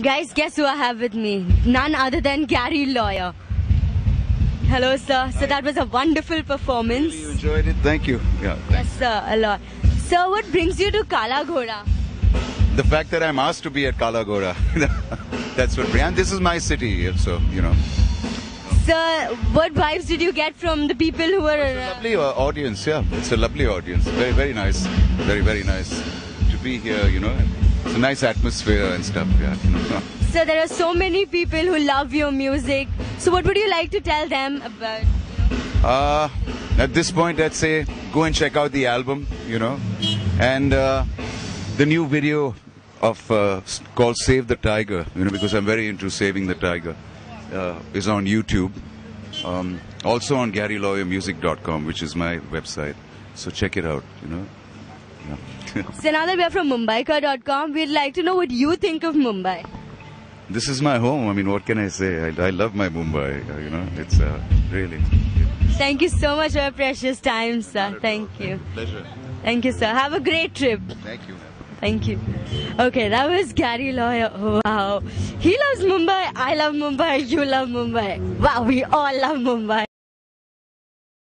Guys, guess who I have with me? None other than Gary Lawyer. Hello, sir. So that was a wonderful performance. You enjoyed it? Thank you. Yeah. Yes, sir, a lot. Sir, what brings you to Kala Ghoda? The fact that I'm asked to be at Kala Ghoda, that's what. And this is my city, so you know. Sir, what vibes did you get from the people who were It's a lovely uh, audience, yeah. It's a lovely audience. Very, very nice. Very, very nice to be here. You know, it's a nice atmosphere and stuff. Yeah. You know. So there are so many people who love your music. So what would you like to tell them about? Uh, at this point, I'd say go and check out the album. You know, and uh, the new video of uh, called "Save the Tiger." You know, because I'm very into saving the tiger. Uh, is on YouTube. Um, also on GaryLawyerMusic.com, which is my website. So check it out. You know. Yeah. So now that we are from Mumbaikar.com, we'd like to know what you think of Mumbai. This is my home. I mean, what can I say? I, I love my Mumbai. uh, You know, it's uh, really. Thank you so much for your precious time, sir. Thank you. Pleasure. Thank you, sir. Have a great trip. Thank you. Thank you. Okay, that was Gary Lawyer. Wow. He loves Mumbai. I love Mumbai. You love Mumbai. Wow, we all love Mumbai.